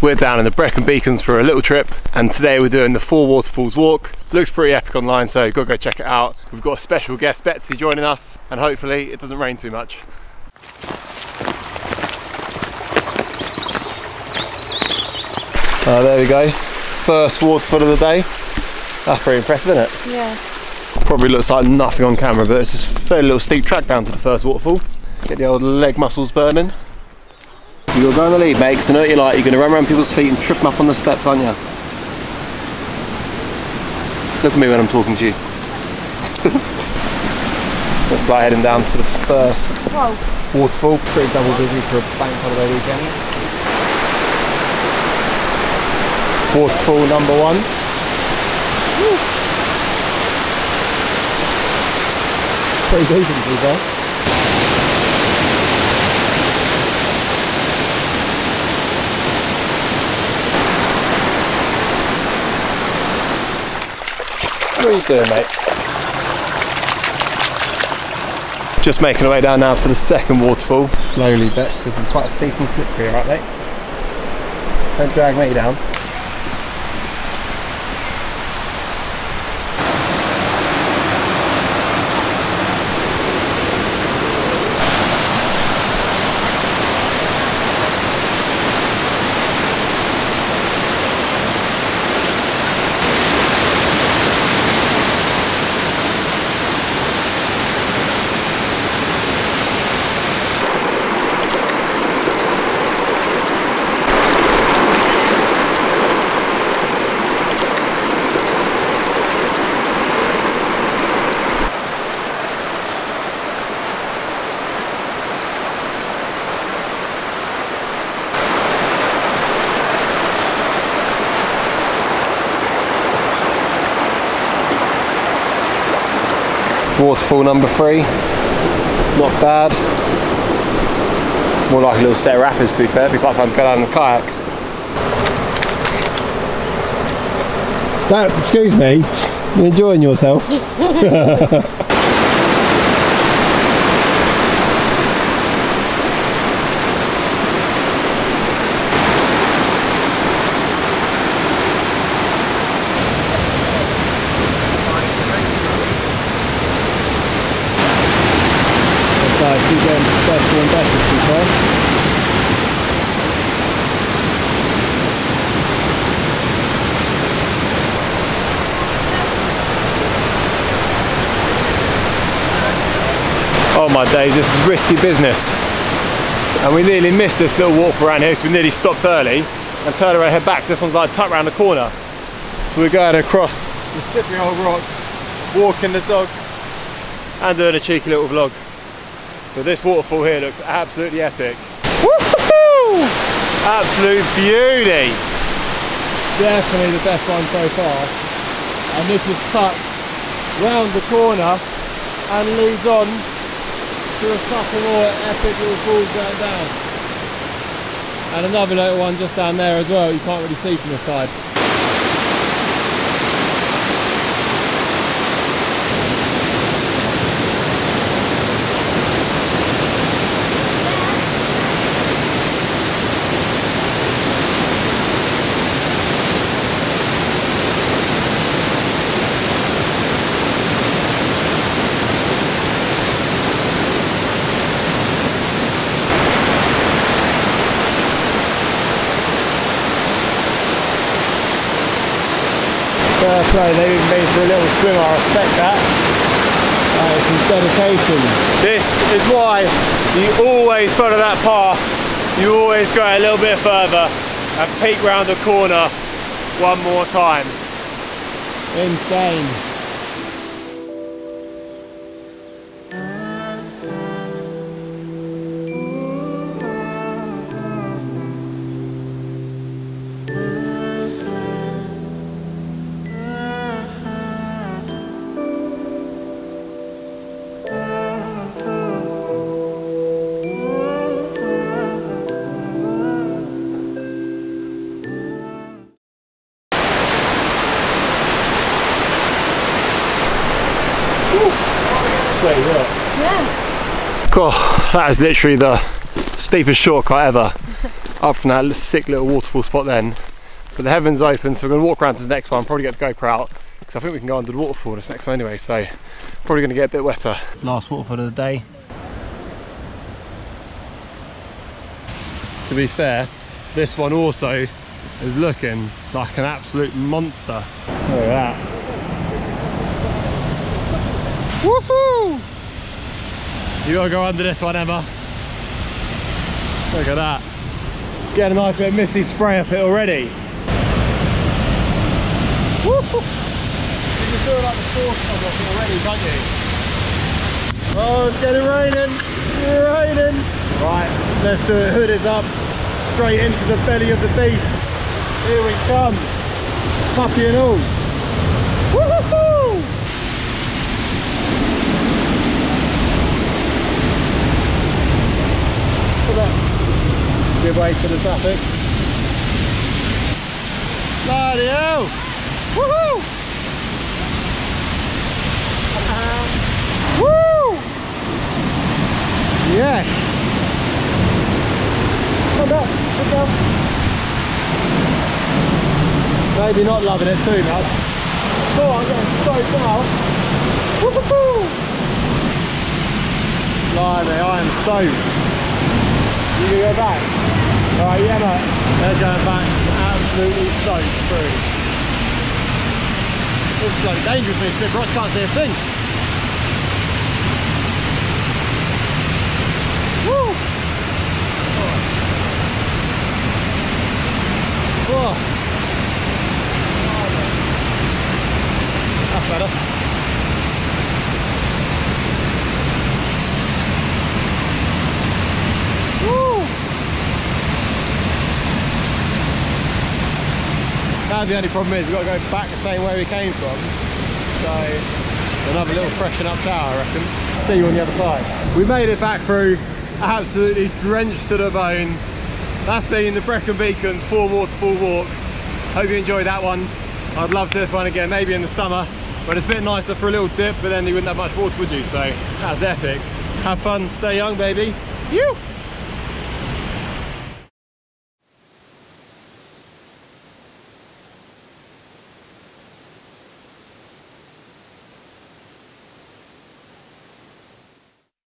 We're down in the Brecon Beacons for a little trip and today we're doing the Four Waterfalls walk. Looks pretty epic online so you've got to go check it out. We've got a special guest Betsy joining us and hopefully it doesn't rain too much. Uh, there we go, first waterfall of the day. That's pretty impressive isn't it? Yeah. Probably looks like nothing on camera but it's just a fairly little steep track down to the first waterfall. Get the old leg muscles burning. You're going the lead, mate, 'cause I know what you like. You're going to run around people's feet and trip them up on the steps, aren't you? Look at me when I'm talking to you. Looks like heading down to the first Whoa. waterfall. Pretty double busy for a bank holiday weekend. Waterfall number one. Pretty decent to be. What are you doing, mate? Just making our way down now to the second waterfall. Slowly, Bex. This is quite a steep and slippery, alright, mate? Don't drag me down. Waterfall number three. Not bad. More like a little set of rapids to be fair. It'd be quite fun to go down in a kayak. That, excuse me, you enjoying yourself? Keep getting better and better. Oh my days, this is risky business. And we nearly missed this little walk around here, so we nearly stopped early and turned around head back. This one's like tucked around the corner. So we're going across the slippery old rocks, walking the dog, and doing a cheeky little vlog. But this waterfall here looks absolutely epic. Absolute beauty. Definitely the best one so far. And this is tucked round the corner and leads on to a couple more epic little falls going down. And another little one just down there as well, you can't really see from the side. Play, they even made for a little swim, I respect that. That is some dedication. This is why you always follow that path. You always go a little bit further and peek round the corner one more time. Insane. Sweaty rock. Yeah. God, that is literally the steepest shortcut ever. up from that sick little waterfall spot then. But the heavens open, so we're going to walk around to the next one, probably get the GoPro out, because I think we can go under the waterfall this next one anyway, so probably going to get a bit wetter. Last waterfall of the day. To be fair, this one also is looking like an absolute monster. Look at that. Woohoo! You gotta go under this one, Emma. Look at that. Get a nice bit of misty spray off it already. Woohoo! You can feel like the force of it already, can't you? Oh, it's getting raining. It's raining. Right, let's do it. Hood is up. Straight into the belly of the beast. Here we come. Puppy and all. Woohoo! Give way to the traffic. Bloody hell! Woohoo! Uh-huh. Woo! Yes! Come on, come on. Maybe not loving it too much. Oh, I'm getting so. Woohoo! Blimey, I am soaked. You can go back. Alright, yeah mate. They're going back absolutely soaked through. Is like dangerous slip Ross can't see a thing. Woo! Whoa. That's better. Now the only problem is we've got to go back the same way we came from. So another little freshen up shower I reckon. See you on the other side. We made it back through absolutely drenched to the bone. That's been the Brecon Beacons four waterfall walk. Hope you enjoyed that one. I'd love to do this one again, maybe in the summer, But it's a bit nicer for a little dip, but then you wouldn't have much water, would you? So that's epic. Have fun, stay young, baby. You.